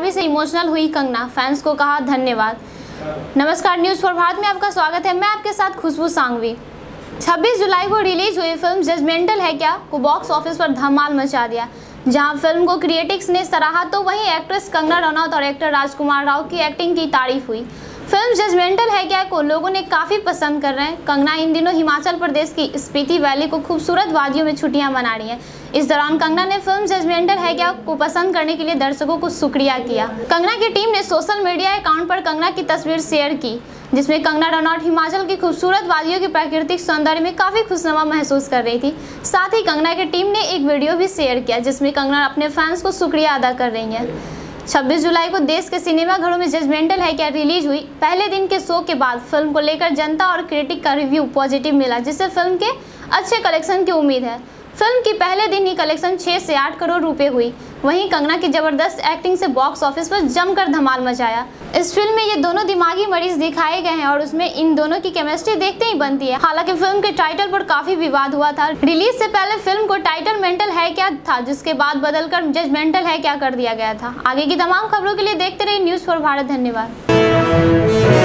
काफ़ी से इमोशनल हुई कंगना। फैंस को कहा धन्यवाद। नमस्कार न्यूज़ फॉर भारत में आपका स्वागत है। मैं आपके साथ खुशबू सांगवी। 26 जुलाई को रिलीज़ हुई फ़िल्म जजमेंटल है क्या? को बॉक्स ऑफ़िस पर धमाल मचा दिया। जहाँ फ़िल्म को क्रिएटिक्स ने सराहा तो वहीं एक्ट्रेस कंगना रनौत और एक्टर राजकुमार राव की एक्टिंग की तारीफ़ हुई। फ़िल्म जजमेंटल है क्या को लोगों ने काफ़ी पसंद कर रहे हैं? कंगना, इन दिनों हिमाचल प्रदेश की स्पीति वैली को खूबसूरत वादियों में छुट्टियाँ मना रही हैं। इस दौरान कंगना ने फ़िल्म जजमेंटल है क्या को पसंद करने के लिए दर्शकों को शुक्रिया किया। कंगना की टीम ने सोशल मीडिया अकाउंट पर कंगना की तस्वीर शेयर की, जिसमें कंगना रनौट हिमाचल की खूबसूरत वादियों के प्राकृतिक सौंदर्य में काफ़ी खुशनुमा महसूस कर रही थी। साथ ही कंगना की टीम ने एक वीडियो भी शेयर किया, जिसमें कंगना अपने फैंस को शुक्रिया अदा कर रही हैं। 26 जुलाई को देश के सिनेमाघरों में जजमेंटल है क्या? रिलीज़ हुई पहले दिन के शो के बाद फ़िल्म को लेकर जनता और क्रिटिक का रिव्यू पॉजिटिव मिला, जिससे फ़िल्म के अच्छे कलेक्शन की उम्मीद है। फ़िल्म की पहले दिन ही कलेक्शन 6 से 8 करोड़ रुपए हुई। वहीं कंगना की ज़बरदस्त एक्टिंग से बॉक्स ऑफ़िस पर जमकर धमाल मचाया। इस फ़िल्म में ये दोनों दिमागी मरीज़ दिखाए गए हैं और उसमें इन दोनों की केमिस्ट्री देखते ही बनती है। हालाँकि फ़िल्म के टाइटल पर काफ़ी विवाद हुआ था। रिलीज़ से पहले फ़िल्म को टाइटल मेंटल है क्या था, जिसके बाद बदलकर जजमेंटल है क्या कर दिया गया था। आगे की तमाम खबरों के लिए देखते रहिए न्यूज़ फॉर भारत धन्यवाद।